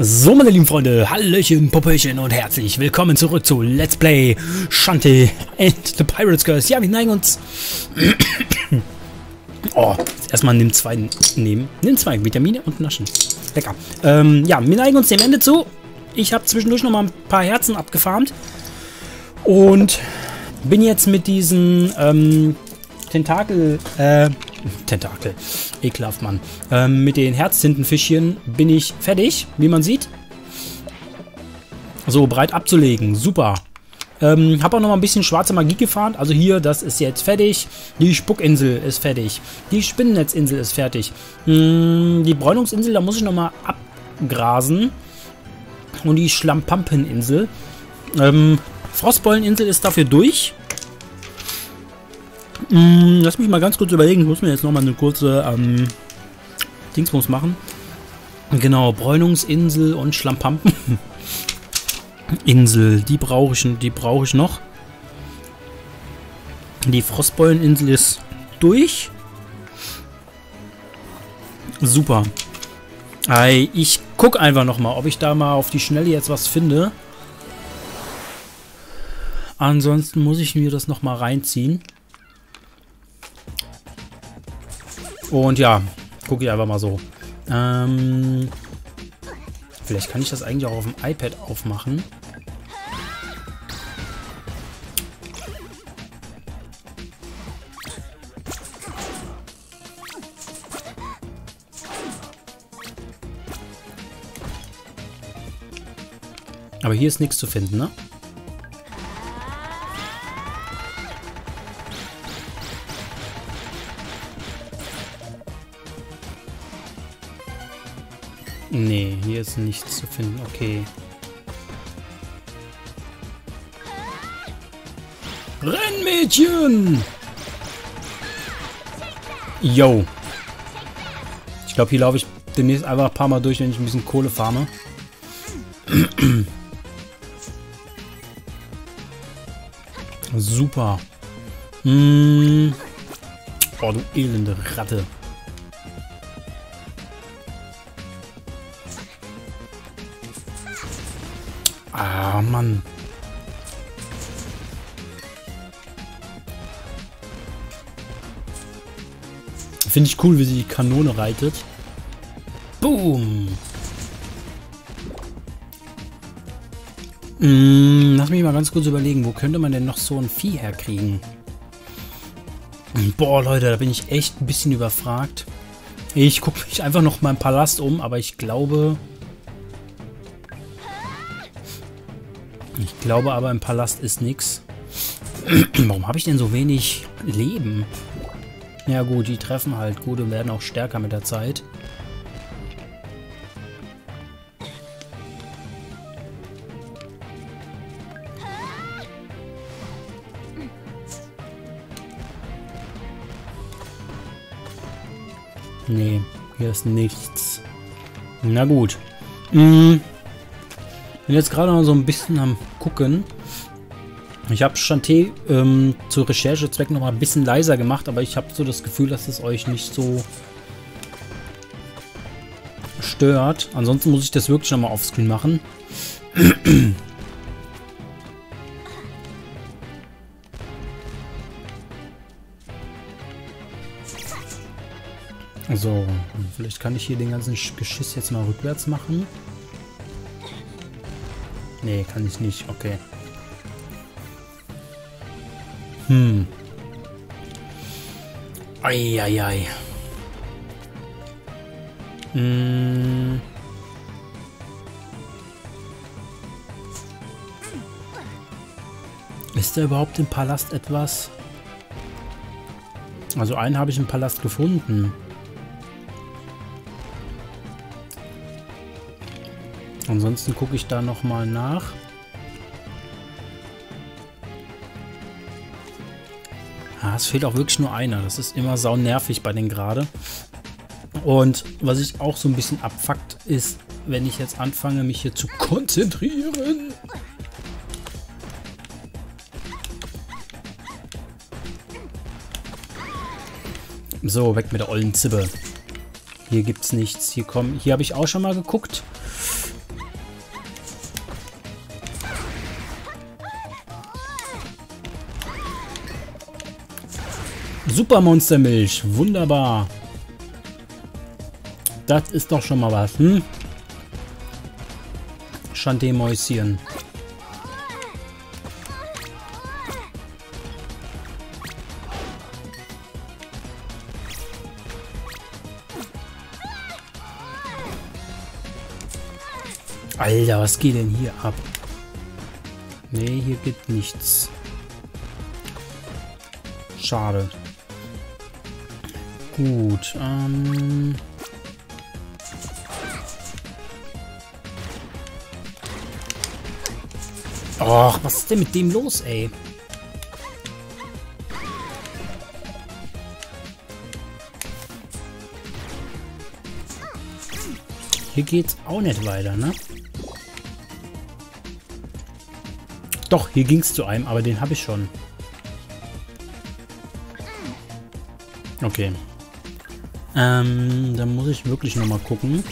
So, meine lieben Freunde, Hallöchen, Puppöchen und herzlich willkommen zurück zu Let's Play Shantae and the Pirate's Curse. Ja, wir neigen uns... oh, erstmal nimm zwei nehmen. Nimm zwei Vitamine und Naschen. Lecker. Ähm, ja, wir neigen uns dem Ende zu. Ich habe zwischendurch noch mal ein paar Herzen abgefarmt. Und bin jetzt mit diesen ähm, Tentakel, äh, Tentakel, ekelhaft, Mann. Ähm, mit den Herztintenfischchen bin ich fertig, wie man sieht. So, bereit abzulegen, super. Ähm, habe auch noch mal ein bisschen schwarze Magie gefahren. Also hier, das ist jetzt fertig. Die Spuckinsel ist fertig. Die Spinnennetzinsel ist fertig. Hm, die Bräunungsinsel, da muss ich noch mal abgrasen. Und die Schlammpampeninsel. Ähm, Frostbeuleninsel ist dafür durch. Mm, lass mich mal ganz kurz überlegen. Ich muss mir jetzt nochmal eine kurze ähm, Dingsbums machen. Genau, Bräunungsinsel und Schlammpampen. Insel, die brauche ich, die ich noch. Die Frostbeuleninsel ist durch. Super. Ich gucke einfach nochmal, ob ich da mal auf die Schnelle jetzt was finde. Ansonsten muss ich mir das nochmal reinziehen. Und ja, gucke ich einfach mal so. Ähm, vielleicht kann ich das eigentlich auch auf dem iPad aufmachen. Aber hier ist nichts zu finden, ne? Hier ist nichts zu finden. Okay. Rennmädchen! Yo. Ich glaube, hier laufe ich demnächst einfach ein paar Mal durch, wenn ich ein bisschen Kohle farme. Super. Mm. Oh, du elende Ratte. Ah, Mann. Finde ich cool, wie sie die Kanone reitet. Boom. Mm, lass mich mal ganz kurz überlegen, wo könnte man denn noch so ein Vieh herkriegen? Boah, Leute, da bin ich echt ein bisschen überfragt. Ich gucke mich einfach noch mal im Palast um, aber ich glaube... Ich glaube aber, im Palast ist nichts. Warum habe ich denn so wenig Leben? Ja gut, die treffen halt gut und werden auch stärker mit der Zeit. Nee, hier ist nichts. Na gut. Hm. Bin jetzt gerade noch so ein bisschen am gucken. Ich habe Chanté ähm, zu Recherchezwecken noch mal ein bisschen leiser gemacht, aber ich habe so das Gefühl, dass es euch nicht so stört. Ansonsten muss ich das wirklich noch mal offscreen machen. So, vielleicht kann ich hier den ganzen Geschiss jetzt mal rückwärts machen. Nee, kann ich nicht. Okay. Hm. Eieiei. Hm. Ist da überhaupt im Palast etwas? Also einen habe ich im Palast gefunden. Ansonsten gucke ich da nochmal nach. Ah, es fehlt auch wirklich nur einer. Das ist immer sau nervig bei den gerade. Und was ich auch so ein bisschen abfuckt, ist, wenn ich jetzt anfange, mich hier zu konzentrieren. So, weg mit der ollen Zibbe. Hier gibt's nichts. Hier kommen, hier habe ich auch schon mal geguckt. Super Monstermilch. Wunderbar. Das ist doch schon mal was, hm? Chanté-Mäuschen. Alter, was geht denn hier ab? Nee, hier geht nichts. Schade. Gut, ähm... Och, was ist denn mit dem los, ey? Hier geht's auch nicht weiter, ne? Doch, hier ging's zu einem, aber den habe ich schon. Okay. Ähm, dann muss ich wirklich nochmal gucken.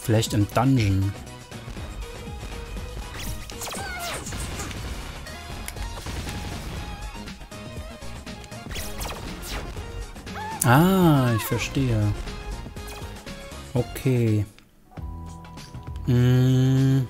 Vielleicht im Dungeon. Ah, ich verstehe. Okay. Hm.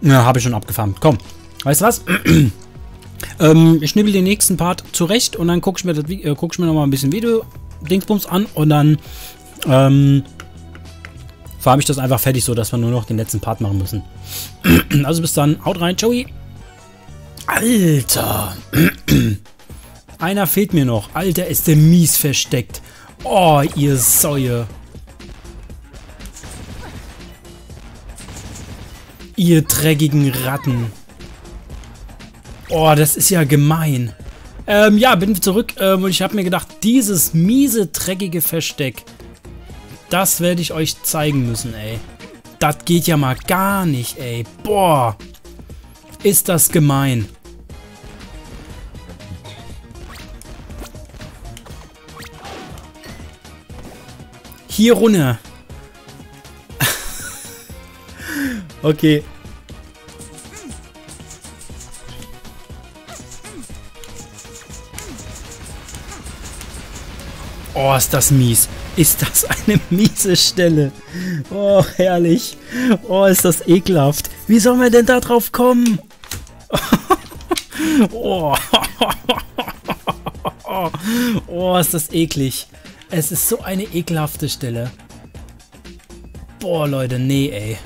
Ja, habe ich schon abgefahren. Komm, weißt du was? ähm, ich schnibbel den nächsten Part zurecht und dann gucke ich mir, das, äh, guck ich mir noch mal ein bisschen Video-Dingsbums an und dann ähm, farbe ich das einfach fertig, so dass wir nur noch den letzten Part machen müssen. also bis dann, haut rein, Joey. Alter. Einer fehlt mir noch. Alter, ist der mies versteckt. Oh, ihr Säue. Ihr dreckigen Ratten. Oh, das ist ja gemein. Ähm, ja, bin zurück ähm, und ich habe mir gedacht, dieses miese, dreckige Versteck, das werde ich euch zeigen müssen, ey. Das geht ja mal gar nicht, ey. Boah. Ist das gemein. Hier runter. okay. Oh, ist das mies. Ist das eine miese Stelle. Oh, herrlich. Oh, ist das ekelhaft. Wie soll man denn da drauf kommen? oh. oh, ist das eklig. Es ist so eine ekelhafte Stelle. Boah, Leute, nee, ey.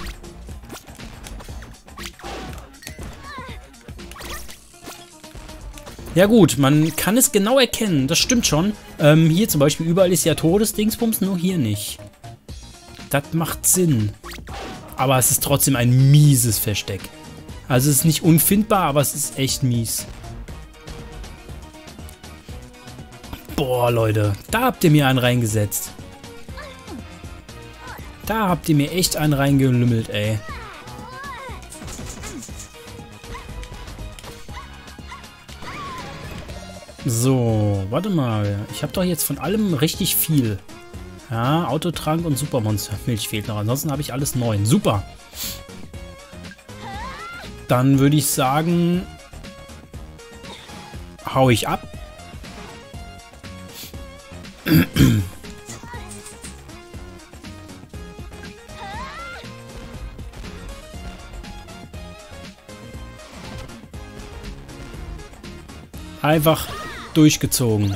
Ja gut, man kann es genau erkennen, das stimmt schon. Ähm, hier zum Beispiel, überall ist ja Todesdingsbums, nur hier nicht. Das macht Sinn. Aber es ist trotzdem ein mieses Versteck. Also es ist nicht unfindbar, aber es ist echt mies. Boah, Leute. Da habt ihr mir einen reingesetzt. Da habt ihr mir echt einen reingelümmelt, ey. So, warte mal. Ich habe doch jetzt von allem richtig viel. Ja, Autotrank und Supermonster. Milch fehlt noch. Ansonsten habe ich alles neun. Super. Dann würde ich sagen, hau ich ab. Einfach durchgezogen.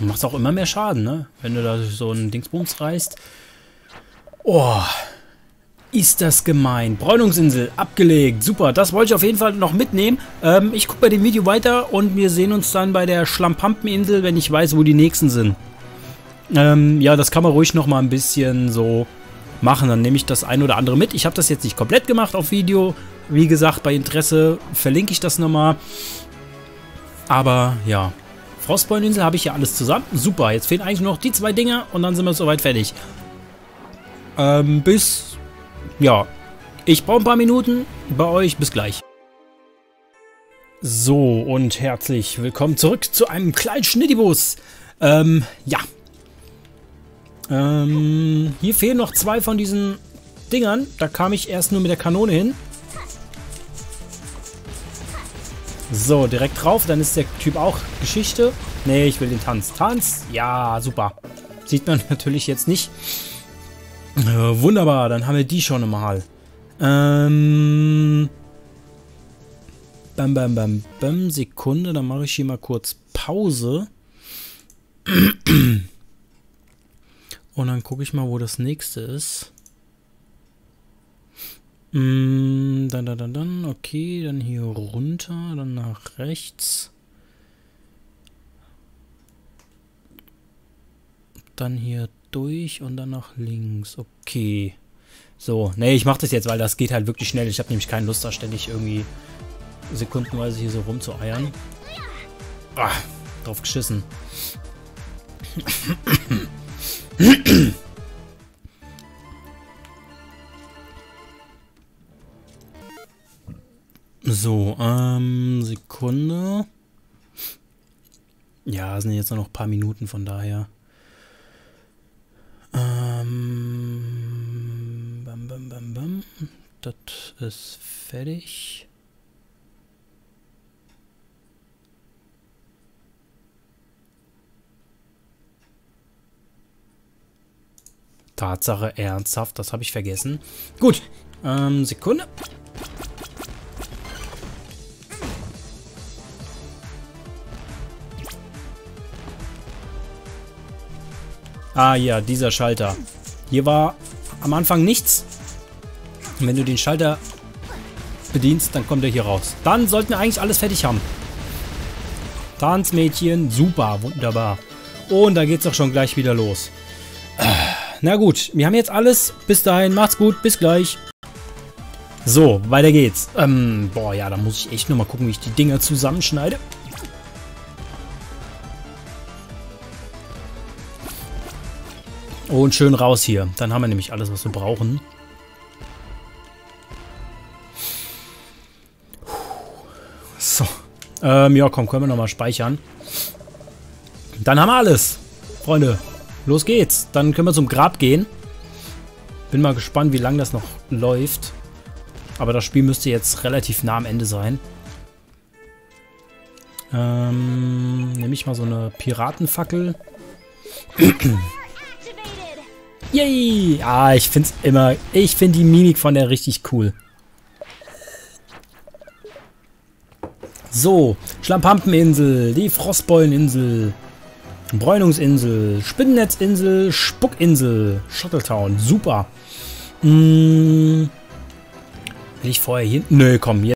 Macht auch immer mehr Schaden, ne? Wenn du da so einen Dingsbums reißt. Oh, ist das gemein. Bräunungsinsel, abgelegt. Super, das wollte ich auf jeden Fall noch mitnehmen. Ähm, ich gucke bei dem Video weiter und wir sehen uns dann bei der Schlammpampeninsel, wenn ich weiß, wo die nächsten sind. Ähm, ja, das kann man ruhig noch mal ein bisschen so machen. Dann nehme ich das ein oder andere mit. Ich habe das jetzt nicht komplett gemacht auf Video. Wie gesagt, bei Interesse verlinke ich das nochmal. Aber ja, Frostbäuminsel habe ich ja alles zusammen. Super, jetzt fehlen eigentlich nur noch die zwei Dinger und dann sind wir soweit fertig. Ähm, bis ja, ich brauche ein paar Minuten. Bei euch bis gleich. So, und herzlich willkommen zurück zu einem kleinen Schnittibus. Ähm, ja. Ähm, hier fehlen noch zwei von diesen Dingern. Da kam ich erst nur mit der Kanone hin. So, direkt drauf. Dann ist der Typ auch Geschichte. Nee, ich will den Tanz. Tanz? Ja, super. Sieht man natürlich jetzt nicht. Äh, wunderbar, dann haben wir die schon mal. Ähm... Bam, bam, bam, bam. Sekunde, dann mache ich hier mal kurz Pause. Und dann gucke ich mal, wo das nächste ist. Mm, dann, dann, dann, dann. Okay, dann hier runter, dann nach rechts. Dann hier durch und dann nach links. Okay. So, nee, ich mache das jetzt, weil das geht halt wirklich schnell. Ich habe nämlich keine Lust, da ständig irgendwie sekundenweise hier so rumzueiern. Ah, drauf geschissen. So, ähm, Sekunde. Ja, sind jetzt noch ein paar Minuten, von daher. Ähm, bam, bam, bam, bam. Das ist fertig. Tatsache, ernsthaft, das habe ich vergessen. Gut, ähm, Sekunde. Ah ja, dieser Schalter. Hier war am Anfang nichts. Wenn du den Schalter bedienst, dann kommt er hier raus. Dann sollten wir eigentlich alles fertig haben. Tanzmädchen, super, wunderbar. Und da geht's auch schon gleich wieder los. Na gut, wir haben jetzt alles. Bis dahin, macht's gut, bis gleich. So, weiter geht's. Ähm, boah, ja, da muss ich echt nochmal gucken, wie ich die Dinger zusammenschneide. Und schön raus hier. Dann haben wir nämlich alles, was wir brauchen. So. Ähm, ja, komm, können wir nochmal speichern. Dann haben wir alles. Freunde, Los geht's. Dann können wir zum Grab gehen. Bin mal gespannt, wie lange das noch läuft. Aber das Spiel müsste jetzt relativ nah am Ende sein. Ähm, nehme ich mal so eine Piratenfackel. Yay! Ah, ich find's immer... Ich finde die Mimik von der richtig cool. So, Schlammpampeninsel, die Frostbeuleninsel. Bräunungsinsel, Spinnennetzinsel, Spuckinsel, Shuttletown. Super. Hm. Will ich vorher hier... Nö, komm, jetzt.